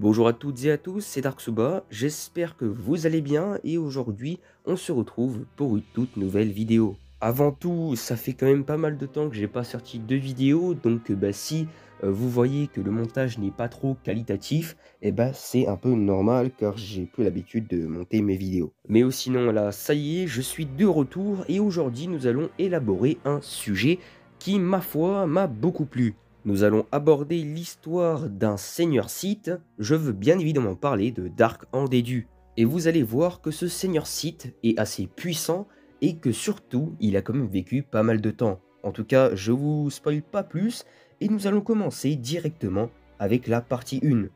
Bonjour à toutes et à tous, c'est Darksuba, j'espère que vous allez bien et aujourd'hui on se retrouve pour une toute nouvelle vidéo. Avant tout, ça fait quand même pas mal de temps que j'ai pas sorti de vidéo, donc bah, si euh, vous voyez que le montage n'est pas trop qualitatif, et eh bah c'est un peu normal car j'ai plus l'habitude de monter mes vidéos. Mais sinon là, ça y est, je suis de retour et aujourd'hui nous allons élaborer un sujet qui, ma foi, m'a beaucoup plu. Nous allons aborder l'histoire d'un seigneur site. Je veux bien évidemment parler de Dark Andédu. Et vous allez voir que ce seigneur site est assez puissant et que surtout, il a quand même vécu pas mal de temps. En tout cas, je vous spoil pas plus et nous allons commencer directement avec la partie 1.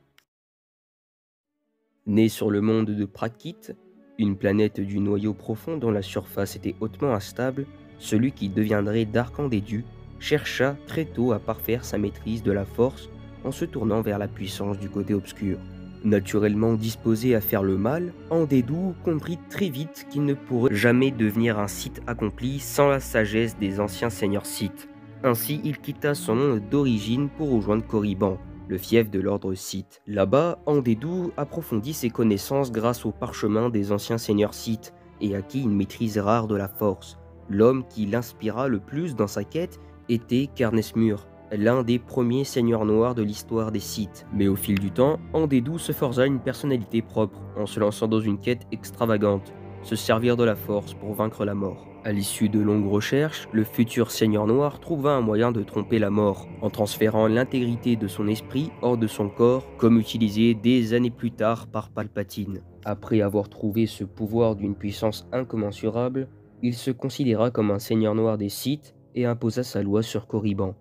Né sur le monde de Prakit, une planète du noyau profond dont la surface était hautement instable, celui qui deviendrait Dark Andédu chercha très tôt à parfaire sa maîtrise de la force en se tournant vers la puissance du côté obscur. Naturellement disposé à faire le mal, Andédou comprit très vite qu'il ne pourrait jamais devenir un site accompli sans la sagesse des anciens seigneurs Sith. Ainsi, il quitta son nom d'origine pour rejoindre Korriban, le fief de l'ordre Sith. Là-bas, Andédou approfondit ses connaissances grâce au parchemin des anciens seigneurs Sith et acquit une maîtrise rare de la force. L'homme qui l'inspira le plus dans sa quête était Carnesmur, l'un des premiers seigneurs noirs de l'histoire des Sith. Mais au fil du temps, Andédou se forza une personnalité propre en se lançant dans une quête extravagante, se servir de la force pour vaincre la mort. À l'issue de longues recherches, le futur seigneur noir trouva un moyen de tromper la mort, en transférant l'intégrité de son esprit hors de son corps, comme utilisé des années plus tard par Palpatine. Après avoir trouvé ce pouvoir d'une puissance incommensurable, il se considéra comme un seigneur noir des Sith et imposa sa loi sur Corriban.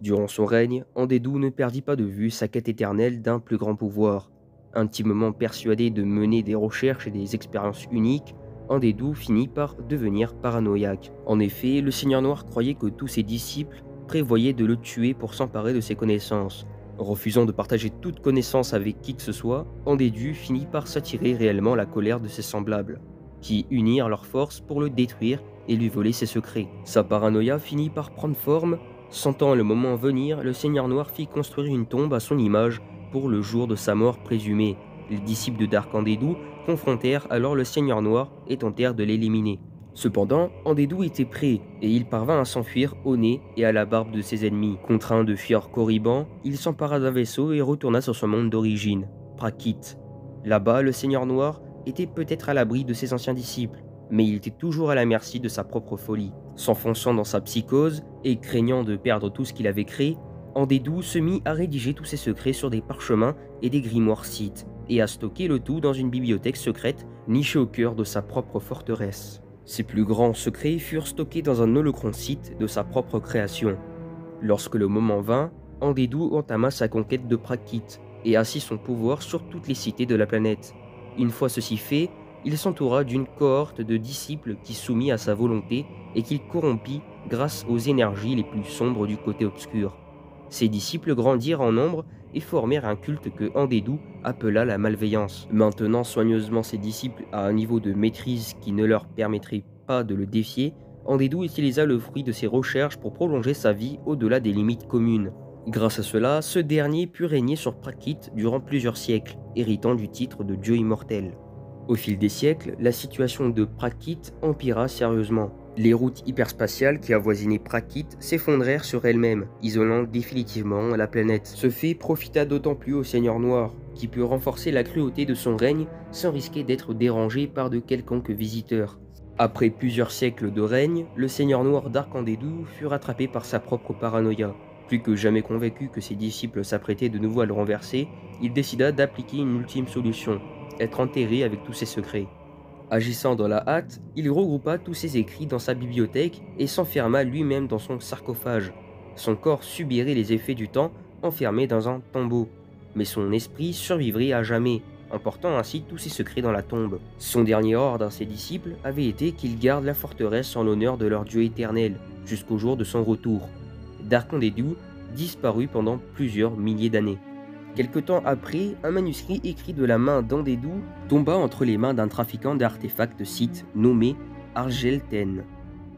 Durant son règne, Andédou ne perdit pas de vue sa quête éternelle d'un plus grand pouvoir. Intimement persuadé de mener des recherches et des expériences uniques, Andédou finit par devenir paranoïaque. En effet, le Seigneur Noir croyait que tous ses disciples prévoyaient de le tuer pour s'emparer de ses connaissances. Refusant de partager toute connaissance avec qui que ce soit, Andédu finit par s'attirer réellement la colère de ses semblables, qui unirent leurs forces pour le détruire et lui voler ses secrets. Sa paranoïa finit par prendre forme. Sentant le moment venir, le Seigneur Noir fit construire une tombe à son image pour le jour de sa mort présumée. Les disciples de Dark Andédou confrontèrent alors le Seigneur Noir et tentèrent de l'éliminer. Cependant, Andédou était prêt et il parvint à s'enfuir au nez et à la barbe de ses ennemis. Contraint de fuir Corriban, il s'empara d'un vaisseau et retourna sur son monde d'origine, Prakit. Là-bas, le Seigneur Noir était peut-être à l'abri de ses anciens disciples mais il était toujours à la merci de sa propre folie. S'enfonçant dans sa psychose et craignant de perdre tout ce qu'il avait créé, Andédou se mit à rédiger tous ses secrets sur des parchemins et des grimoires sites, et à stocker le tout dans une bibliothèque secrète nichée au cœur de sa propre forteresse. Ses plus grands secrets furent stockés dans un holocron site de sa propre création. Lorsque le moment vint, Andédou entama sa conquête de Prakit et assit son pouvoir sur toutes les cités de la planète. Une fois ceci fait, il s'entoura d'une cohorte de disciples qui soumit à sa volonté et qu'il corrompit grâce aux énergies les plus sombres du côté obscur. Ces disciples grandirent en nombre et formèrent un culte que Andédou appela la malveillance. Maintenant soigneusement ses disciples à un niveau de maîtrise qui ne leur permettrait pas de le défier, Andédou utilisa le fruit de ses recherches pour prolonger sa vie au-delà des limites communes. Grâce à cela, ce dernier put régner sur Prakit durant plusieurs siècles, héritant du titre de dieu immortel. Au fil des siècles, la situation de Prakit empira sérieusement. Les routes hyperspatiales qui avoisinaient Prakit s'effondrèrent sur elles-mêmes, isolant définitivement la planète. Ce fait profita d'autant plus au Seigneur Noir, qui put renforcer la cruauté de son règne sans risquer d'être dérangé par de quelconques visiteurs. Après plusieurs siècles de règne, le Seigneur Noir d'Arcandédou fut rattrapé par sa propre paranoïa. Plus que jamais convaincu que ses disciples s'apprêtaient de nouveau à le renverser, il décida d'appliquer une ultime solution, être enterré avec tous ses secrets. Agissant dans la hâte, il regroupa tous ses écrits dans sa bibliothèque et s'enferma lui-même dans son sarcophage. Son corps subirait les effets du temps, enfermé dans un tombeau, mais son esprit survivrait à jamais, emportant ainsi tous ses secrets dans la tombe. Son dernier ordre à ses disciples avait été qu'ils gardent la forteresse en l'honneur de leur Dieu éternel, jusqu'au jour de son retour. Darkondédou disparut pendant plusieurs milliers d'années. Quelque temps après, un manuscrit écrit de la main d'Andédou tomba entre les mains d'un trafiquant d'artefacts site nommé Argelten.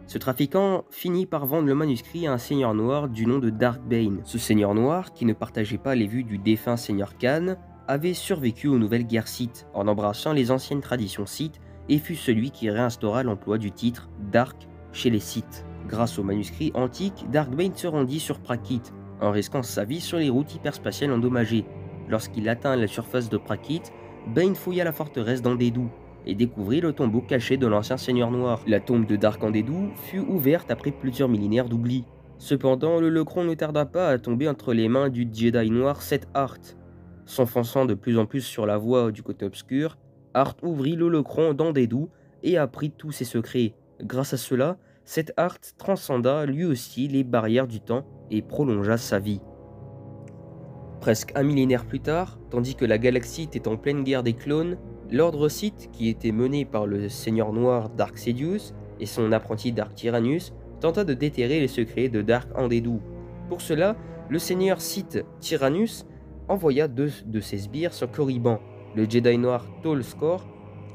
Ce trafiquant finit par vendre le manuscrit à un seigneur noir du nom de Darkbane. Ce seigneur noir, qui ne partageait pas les vues du défunt seigneur Khan, avait survécu aux nouvelles guerres Sith en embrassant les anciennes traditions Sith et fut celui qui réinstaura l'emploi du titre Dark chez les Sith. Grâce aux manuscrits antiques, Darkbane se rendit sur Prakit en risquant sa vie sur les routes hyperspatiales endommagées. Lorsqu'il atteint la surface de Prakit, Bane fouilla la forteresse d'Andedou et découvrit le tombeau caché de l'ancien seigneur noir. La tombe de Dark Andedou fut ouverte après plusieurs millénaires d'oubli. Cependant, le Lecron ne tarda pas à tomber entre les mains du Jedi noir Seth Hart. S'enfonçant de plus en plus sur la voie du côté obscur, Hart ouvrit le Lecron d'Andedou et apprit tous ses secrets. Grâce à cela, Seth Hart transcenda lui aussi les barrières du temps et prolongea sa vie. Presque un millénaire plus tard, tandis que la galaxie était en pleine guerre des clones, l'ordre Sith, qui était mené par le seigneur noir Dark Sidious et son apprenti Dark Tyrannus, tenta de déterrer les secrets de Dark Andedou. Pour cela, le seigneur Sith Tyrannus envoya deux de ses sbires sur Korriban, le Jedi noir Tol Skor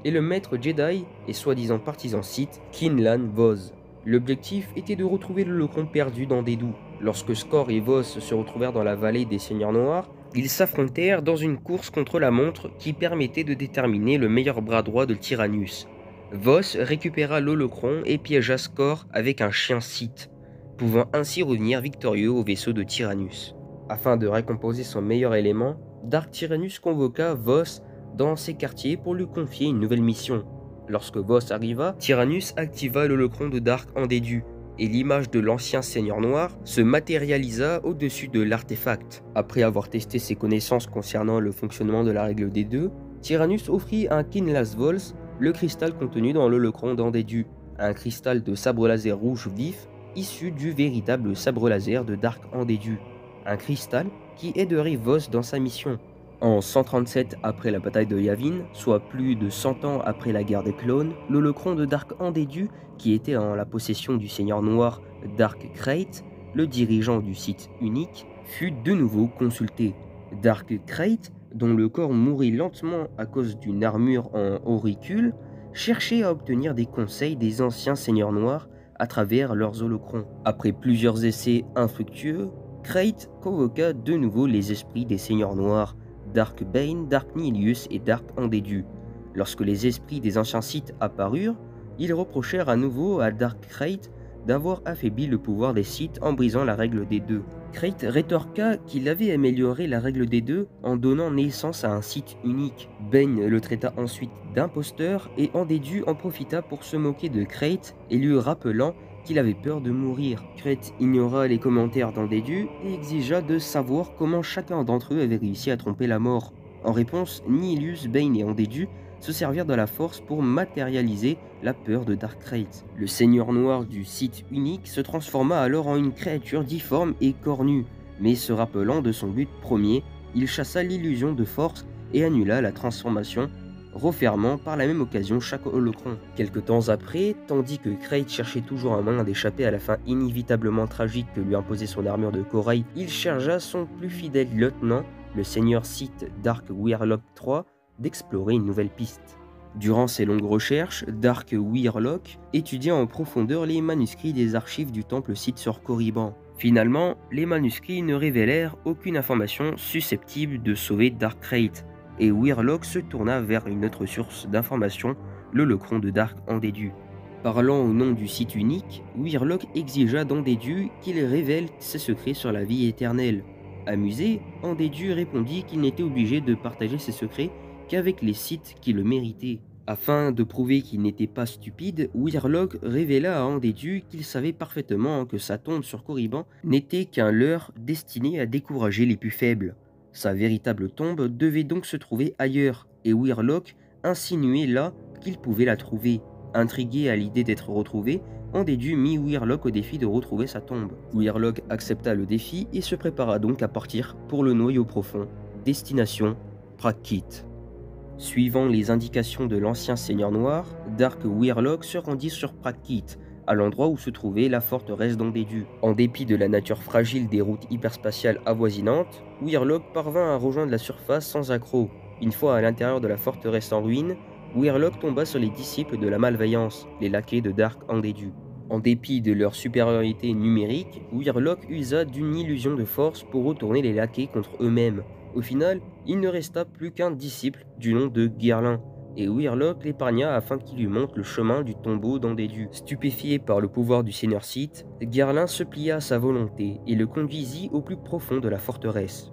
et le maître Jedi et soi-disant partisan Sith Kinlan Voz. L'objectif était de retrouver le Locron perdu dans Dédou. Lorsque Skor et Vos se retrouvèrent dans la vallée des Seigneurs Noirs, ils s'affrontèrent dans une course contre la montre qui permettait de déterminer le meilleur bras droit de Tyrannus. Vos récupéra l'holocron et piégea Skor avec un chien Sith, pouvant ainsi revenir victorieux au vaisseau de Tyrannus. Afin de récomposer son meilleur élément, Dark Tyrannus convoqua Vos dans ses quartiers pour lui confier une nouvelle mission, Lorsque Vos arriva, Tyrannus activa l'holocron de Dark Andédu, et l'image de l'ancien seigneur noir se matérialisa au-dessus de l'artefact. Après avoir testé ses connaissances concernant le fonctionnement de la règle des deux, Tyrannus offrit à Kinlas Vols le cristal contenu dans l'holocron d'Andédu, un cristal de sabre laser rouge vif issu du véritable sabre laser de Dark Andédu, un cristal qui aiderait Vos dans sa mission. En 137 après la bataille de Yavin, soit plus de 100 ans après la guerre des clones, l'holocron de Dark Andédu, qui était en la possession du seigneur noir Dark Crate, le dirigeant du site unique, fut de nouveau consulté. Dark Crate, dont le corps mourit lentement à cause d'une armure en auricule, cherchait à obtenir des conseils des anciens seigneurs noirs à travers leurs holocrons. Après plusieurs essais infructueux, Crate convoqua de nouveau les esprits des seigneurs noirs Dark Bane, Dark Nihilius et Dark Andédu. Lorsque les esprits des anciens sites apparurent, ils reprochèrent à nouveau à Dark Crate d'avoir affaibli le pouvoir des sites en brisant la règle des deux. Crate rétorqua qu'il avait amélioré la règle des deux en donnant naissance à un site unique. Bane le traita ensuite d'imposteur et Andédu en profita pour se moquer de Crate et lui rappelant qu'il avait peur de mourir. Crête ignora les commentaires d'Andédu et exigea de savoir comment chacun d'entre eux avait réussi à tromper la mort. En réponse, Nihilus, Bane et Andédu se servirent de la force pour matérialiser la peur de Darkrai. Le seigneur noir du site unique se transforma alors en une créature difforme et cornue, mais se rappelant de son but premier, il chassa l'illusion de force et annula la transformation refermant par la même occasion chaque holocron. Quelque temps après, tandis que Krayt cherchait toujours un moyen d'échapper à la fin inévitablement tragique que lui imposait son armure de corail, il chargea son plus fidèle lieutenant, le seigneur Sith Dark Weirlock III, d'explorer une nouvelle piste. Durant ses longues recherches, Dark Weirlock étudia en profondeur les manuscrits des archives du temple Sith sur Korriban. Finalement, les manuscrits ne révélèrent aucune information susceptible de sauver Dark Krayt, et Weirlock se tourna vers une autre source d'information, le Lecron de Dark Andédu. Parlant au nom du site unique, Weirlock exigea d'Andédu qu'il révèle ses secrets sur la vie éternelle. Amusé, Andédu répondit qu'il n'était obligé de partager ses secrets qu'avec les sites qui le méritaient. Afin de prouver qu'il n'était pas stupide, Weirlock révéla à Andédu qu'il savait parfaitement que sa tombe sur Corriban n'était qu'un leurre destiné à décourager les plus faibles. Sa véritable tombe devait donc se trouver ailleurs, et Weirlock insinuait là qu'il pouvait la trouver. Intrigué à l'idée d'être retrouvé, déduit mit Weirlock au défi de retrouver sa tombe. Weirlock accepta le défi et se prépara donc à partir pour le noyau profond. Destination Prakit. Suivant les indications de l'ancien seigneur noir, Dark Weirlock se rendit sur Prakit, à l'endroit où se trouvait la forteresse d'Andédu. En dépit de la nature fragile des routes hyperspatiales avoisinantes, Weirlock parvint à rejoindre la surface sans accroc. Une fois à l'intérieur de la forteresse en ruine, Weirlock tomba sur les disciples de la malveillance, les laquais de Dark Andédu. En dépit de leur supériorité numérique, Weirlock usa d'une illusion de force pour retourner les laquais contre eux-mêmes. Au final, il ne resta plus qu'un disciple du nom de Guerlain, et Weirlock l'épargna afin qu'il lui montre le chemin du tombeau d'Andédu. Stupéfié par le pouvoir du seigneur Sith, Guerlain se plia à sa volonté et le conduisit au plus profond de la forteresse.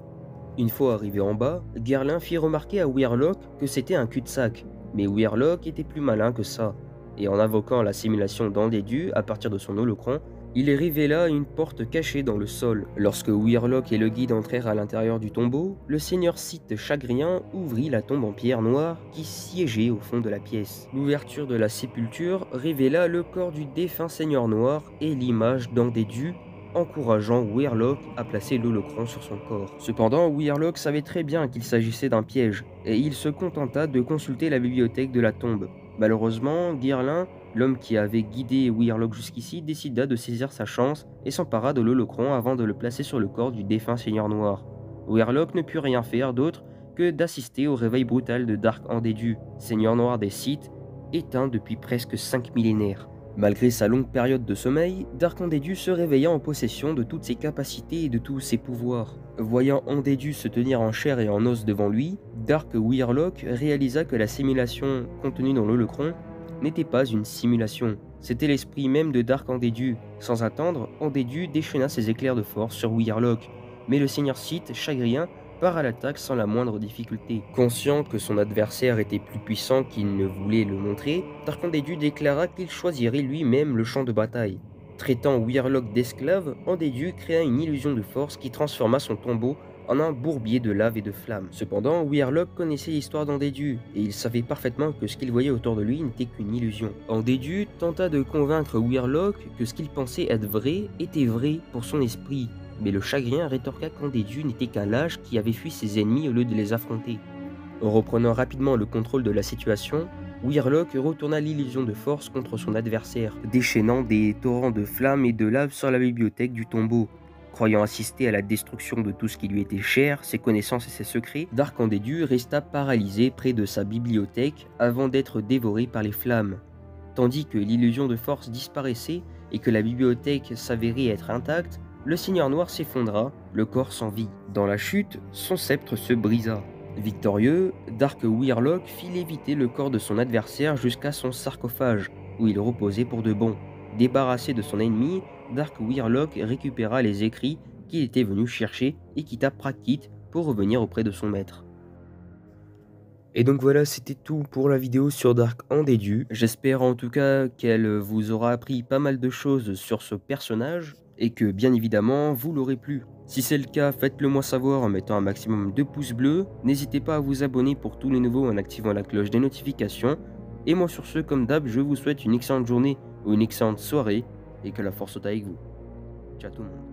Une fois arrivé en bas, Guerlain fit remarquer à Weirlock que c'était un cul-de-sac, mais Weirlock était plus malin que ça, et en invoquant la simulation d'Andédu à partir de son holocron, il révéla une porte cachée dans le sol. Lorsque Weirlock et le guide entrèrent à l'intérieur du tombeau, le seigneur Sith chagrin ouvrit la tombe en pierre noire qui siégeait au fond de la pièce. L'ouverture de la sépulture révéla le corps du défunt seigneur noir et l'image d'Andédu encourageant Weirlock à placer l'holocron sur son corps. Cependant, Weirlock savait très bien qu'il s'agissait d'un piège, et il se contenta de consulter la bibliothèque de la tombe. Malheureusement, Guerlain, l'homme qui avait guidé Weirlock jusqu'ici, décida de saisir sa chance et s'empara de l'holocron avant de le placer sur le corps du défunt Seigneur Noir. Weirlock ne put rien faire d'autre que d'assister au réveil brutal de Dark Andédu, Seigneur Noir des Sith, éteint depuis presque cinq millénaires. Malgré sa longue période de sommeil, Dark Andédu se réveilla en possession de toutes ses capacités et de tous ses pouvoirs. Voyant Andédu se tenir en chair et en os devant lui, Dark Weirlock réalisa que la simulation contenue dans l'holocron n'était pas une simulation, c'était l'esprit même de Dark Andédu. Sans attendre, Andédu déchaîna ses éclairs de force sur Weirlock, mais le seigneur Sith, chagrin, part à l'attaque sans la moindre difficulté. Conscient que son adversaire était plus puissant qu'il ne voulait le montrer, Tarkandédu déclara qu'il choisirait lui-même le champ de bataille. Traitant Weirlock d'esclave, Andédu créa une illusion de force qui transforma son tombeau en un bourbier de lave et de flammes. Cependant, Weirlock connaissait l'histoire d'Andédu, et il savait parfaitement que ce qu'il voyait autour de lui n'était qu'une illusion. Andédu tenta de convaincre Weirlock que ce qu'il pensait être vrai était vrai pour son esprit, mais le chagrin rétorqua qu'Andédu n'était qu'un lâche qui avait fui ses ennemis au lieu de les affronter. Reprenant rapidement le contrôle de la situation, Weirlock retourna l'illusion de force contre son adversaire, déchaînant des torrents de flammes et de lave sur la bibliothèque du tombeau. Croyant assister à la destruction de tout ce qui lui était cher, ses connaissances et ses secrets, Dark Andédu resta paralysé près de sa bibliothèque avant d'être dévoré par les flammes. Tandis que l'illusion de force disparaissait et que la bibliothèque s'avérait être intacte, le Seigneur Noir s'effondra, le corps sans vie. Dans la chute, son sceptre se brisa. Victorieux, Dark Weirlock fit léviter le corps de son adversaire jusqu'à son sarcophage, où il reposait pour de bon. Débarrassé de son ennemi, Dark Weirlock récupéra les écrits qu'il était venu chercher et quitta Prakit pour revenir auprès de son maître. Et donc voilà, c'était tout pour la vidéo sur Dark Andédu. J'espère en tout cas qu'elle vous aura appris pas mal de choses sur ce personnage et que bien évidemment vous l'aurez plu. Si c'est le cas, faites-le moi savoir en mettant un maximum de pouces bleus. N'hésitez pas à vous abonner pour tous les nouveaux en activant la cloche des notifications. Et moi sur ce, comme d'hab, je vous souhaite une excellente journée ou une excellente soirée et que la force soit avec vous. Ciao tout le monde.